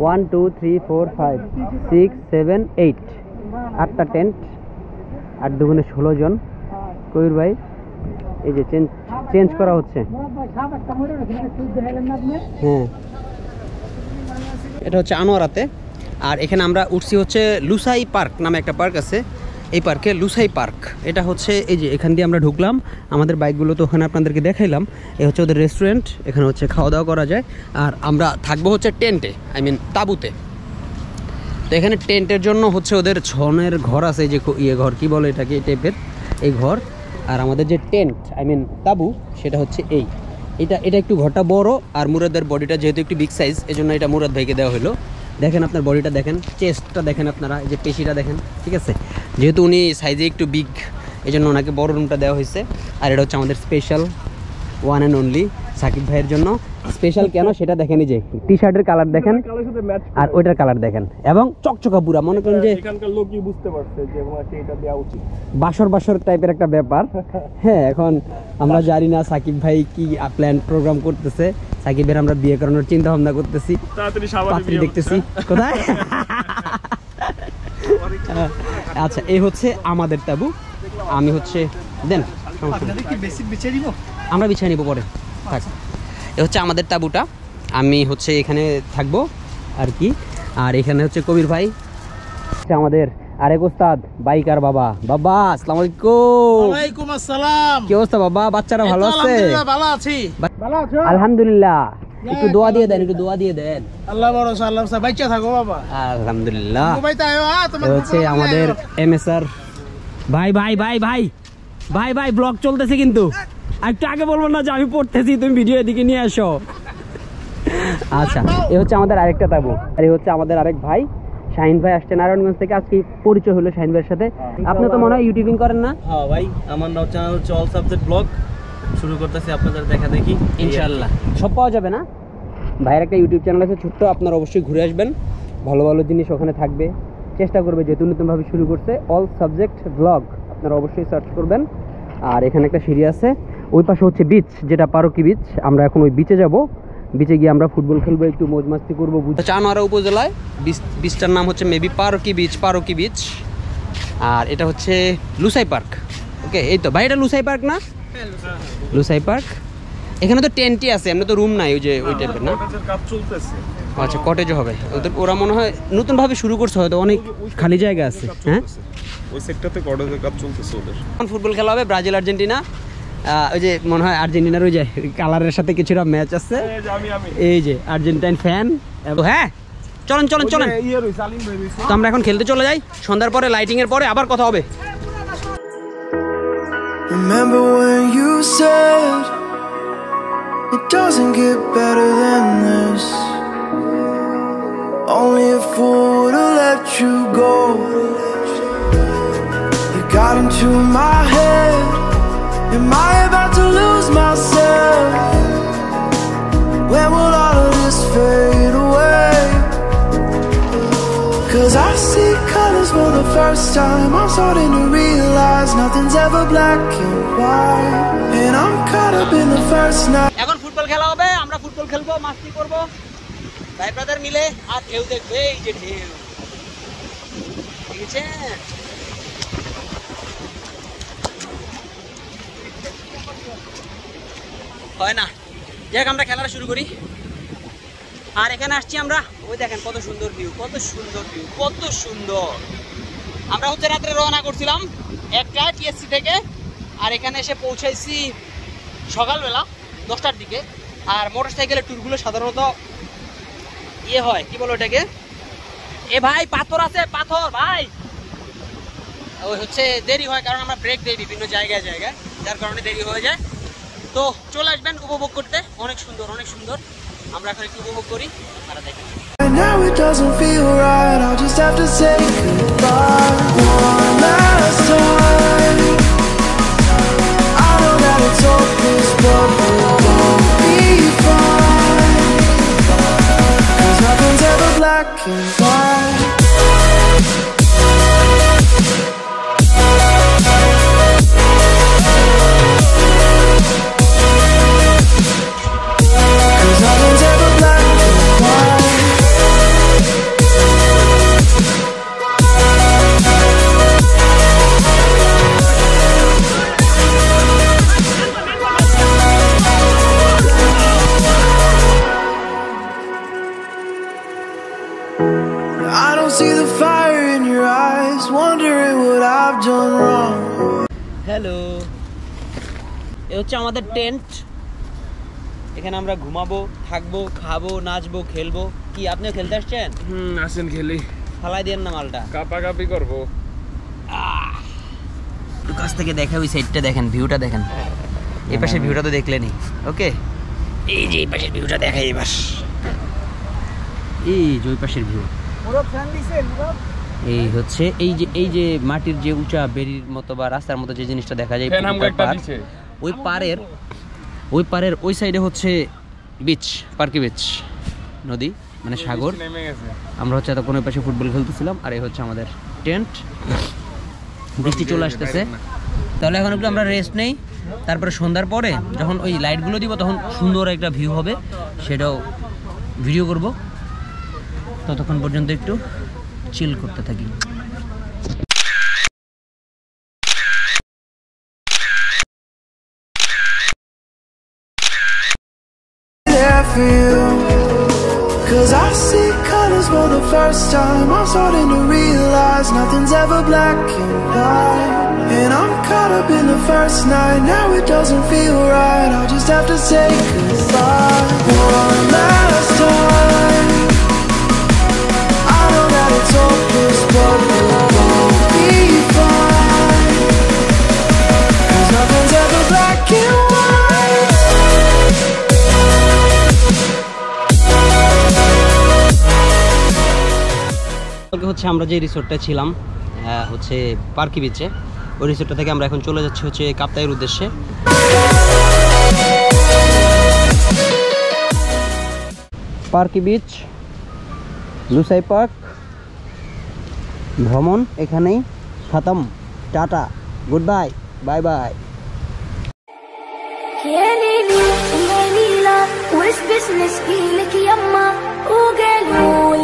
One, two, three, four, five, six, seven, eight. আটটা tent আর দুগুণে ষোলো জন। কবির ভাই, এই যে চেঞ্জ চেঞ্জ করা হচ্ছে। হ্যাঁ। এটা হচ্ছে আনোয়ারাতে। আর এখানে আমরা উঠছি হচ্ছে লুসাই পার্ক নামে একটা পার্ক আছে। এই পার্কে লুসাই পার্ক। এটা হচ্ছে এই যে এখান দিয়ে আমরা ঢুকলাম। আমাদের বাইকগুলো তো ওখানে আপনাদেরকে দেখাইলাম। এ হচ্ছে ওদের রেস্টুরেন্ট এখানে হচ্ছে খাওয়া দাওয়া করা যায়। আর আমরা থাকব হচ্ছে টেন্টে আই মিন তাঁবুতে। তো এখানে টেন্টের জন্য হচ্ছে ওদের ছনের ঘর আছে যে ইয়ে ঘর, কি বলে এটাকে টাইপের এই ঘর। আর আমাদের যে টেন্ট আই মিন তাবু, সেটা হচ্ছে এই। এটা এটা একটু ঘরটা বড়, আর মুরাদের বডিটা যেহেতু একটু বিগ সাইজ এই জন্য এটা মুরাদ ভাইকে দেওয়া হলো। দেখেন আপনার বডিটা, দেখেন চেস্টটা দেখেন আপনারা, এই যে পেশিটা দেখেন, ঠিক আছে? যেহেতু উনি সাইজে একটু বিগ এই জন্য ওনাকে বড় রুমটা দেওয়া হয়েছে। আর এটা হচ্ছে আমাদের special one and only Shakib ভাইয়ের জন্য। স্পেশাল কেন? সেটা দেখেন যে টি শার্টের কালার দেখেন আর ওইটার কালার দেখেন। এবং চকচকা পুরা মনে করেন যে এখানকার বুঝতে পারছে যে এটা দেওয়া উচিত। বাসর বাসর টাইপের একটা ব্যাপার। হ্যাঁ এখন আমরা জানি না সাকিব ভাই কি প্ল্যান প্রোগ্রাম করতেছে। সাকিবের আমরা বিয়ে করানোর চিন্তা ভাবনা করতেছি দেখতেছি। কোথায়? আচ্ছা এই হচ্ছে আমাদের তাবু আমি হচ্ছে দেন বিছিয়ে আমরা বিছাই নিব পরে। থাক। এ হচ্ছে আমাদের তাবুটা আমি হচ্ছে এখানে থাকব আর কি। আর এখানে হচ্ছে কবির ভাই। হচ্ছে আমাদের আরেক ওস্তাদ বাইকার বাবা। বাবা আসসালামু আলাইকুম ওয়ালাইকুম আসসালাম। কি অবস্থা বাবা? বাচ্চারা ভালো আছে? ভালো আছি। ভালো আছো আলহামদুলিল্লাহ। একটু দোয়া দিয়ে দেন একটু দোয়া দিয়ে দেন। আল্লাহ ভরসা আল্লাহ বাচ্চা থাকো বাবা। আলহামদুলিল্লাহ। দুবাই তো আয়ো তোমার হচ্ছে আমাদের আয়ো। এমএসআর। ভাই ভাই ভাই ভাই ভাই ভাই ব্লগ চলতেছে কিন্তু। একটু আগে বলব না যে আমি পড়তেছি তুমি ভিডিও এদিকে নিয়ে আসো। আচ্ছা এ হচ্ছে আমাদের আরেকটা তাবু। আর এ হচ্ছে আমাদের আরেক ভাই শাহিন ভাই আসছে নারায়ণগঞ্জ থেকে। আজকে পরিচয় হলো শাহিন ভাইয়ের সাথে। আপনি তো মনে হয় ইউটিউবিং করেন না? হ্যাঁ ভাই আমার নাম চ্যানেল হচ্ছে অল সাবজেক্ট ব্লগ শুরু করতেছি আপনাদের দেখা দেখি। ইনশাল্লাহ সব পাওয়া যাবে না? ভাইয়ের একটা ইউটিউব চ্যানেল আছে ছোট্ট আপনারা অবশ্যই ঘুরে আসবেন। ভালো ভালো জিনিস ওখানে থাকবে। চেষ্টা করবে যেহেতু নতুনভাবে শুরু করছে। অল সাবজেক্ট ব্লগ আপনারা অবশ্যই সার্চ করবেন। আর এখানে একটা সিঁড়ি আছে। ওই পাশে হচ্ছে বিচ যেটা পারকি বিচ আমরা এখন ওই বিচে যাব। বিচে গিয়ে আমরা ফুটবল খেলব একটু মৌজ মাস্তি করব চানোয়ারা উপজেলায় বিচ বিচটার নাম হচ্ছে maybe Parki beach Parki beach আর এটা হচ্ছে লুসাই পার্ক। ওকে এই তো ভাই এটা লুসাই পার্ক না? লুসাই পার্ক। এখানে তো টেন্টই আছে এমনি তো রুম নাই ওই যে ওই টাইপের না? কটেজের কাজ আচ্ছা কটেজও হবে। ওদের ওরা মনে হয় নতুনভাবে শুরু করছে হয়তো অনেক খালি জায়গা আছে হ্যাঁ? ওই সেক্টরতে কটেজের কাজ চলতেছে ওদের। এখন ফুটবল খেলা হবে ব্রাজিল আর্জেন্টিনা। ওই যে মনে হয় আর্জেন্টিনার ওই যে কালারের সাথে কিছুটা ম্যাচ আছে। এই যে আমি আমি। এই যে আর্জেন্টাইন ফ্যান হ্যাঁ? চলেন চলেন চলেন। তো আমরা এখন খেলতে চলে যাই সন্ধ্যার পরে লাইটিং এর পরে আবার কথা হবে। Remember said it doesn't get better than this? Only a fool have let you go. You got into my head. Am I about to lose myself? When will all of this fade away? Cause I see colors for the first time. I'm starting to realize nothing's ever black and white. এখন football খেলা হবে, আমরা football খেলব, মাস্তি করব। ভাই brother মিলে আর ঢেউ দেখবে এই যে ঢেউ। ঠিক আছে? হয় না। যাক, আমরা খেলাটা শুরু করি। আর এখানে আসছি আমরা। ওই দেখেন, কত সুন্দর ভিউ কত সুন্দর ভিউ কত সুন্দর। আমরা হচ্ছে রাত্রে রওনা করছিলাম একটা টিএসসি থেকে। আর এখানে এসে পৌঁছাইছি সকালবেলা, দশটার দিকে। আর মোটর সাইকেলের ট্যুরগুলো সাধারণত ইয়ে হয়, কি বলো এটাকে এ ভাই, পাথর আছে, পাথর, ভাই। ওই হচ্ছে দেরি হয়, কারণ আমরা ব্রেক দিই বিভিন্ন জায়গায় জায়গায়, যার কারণে দেরি হয়ে যায়। তো চলে আসবেন উপভোগ করতে। অনেক সুন্দর অনেক সুন্দর। আমরা এখন একটু উপভোগ করি তারা দেখেন। Now it doesn't feel right. I'll just have to say goodbye one last time. can hello এ হচ্ছে আমাদের টেন্ট এখানে আমরা ঘুমাবো থাকব খাব নাচবো খেলব। কি আপনিও খেলতে আসছেন? হুম আসেন খেলি। ফালাই দেন না মালটা। কাপাকাপি করব। একটু কাছ থেকে দেখে ওই সাইডটা দেখেন ভিউটা দেখেন। এই পাশের ভিউটা তো দেখলেনি ওকে এই যে এই পাশের ভিউটা দেখাই এবার। এই যে ওই পাশের ভিউ এই হচ্ছে এই যে এই যে মাটির যে উঁচা বেরির মতো বা রাস্তার মতো যে জিনিসটা দেখা যায় ওই পাড়ের ওই পাড়ের ওই সাইডে হচ্ছে বিচ পার্কি বিচ নদী মানে সাগর। আমরা হচ্ছে এতক্ষণ ওই পাশে ফুটবল খেলতেছিলাম আর এই হচ্ছে আমাদের টেন্ট বৃষ্টি চলে আসতেছে। তাহলে এখন একটু আমরা রেস্ট নেই। তারপরে সন্ধ্যার পরে যখন ওই লাইটগুলো দিব তখন সুন্দর একটা ভিউ হবে। সেটাও ভিডিও করব। ততক্ষণ পর্যন্ত একটু চিল করতে থাকি there for you. Cause I see colors for the first time. I'm starting to realize nothing's ever black and white. And I'm caught up in the first night. Now it doesn't feel right. I'll just have to say goodbye one last time. কালকে হচ্ছে আমরা যে রিসোর্টটা ছিলাম আহ, হচ্ছে পার্কি বিচে ওই রিসোর্টটা থেকে আমরা এখন চলে যাচ্ছি হচ্ছে কাপ্তাইয়ের উদ্দেশ্যে পার্কি বিচ লুসাই পার্ক ভ্রমণ এখানেই খতম tata good bye bye bye يا ليلي يا ليلى وش بس نسقي لك يما وقالوا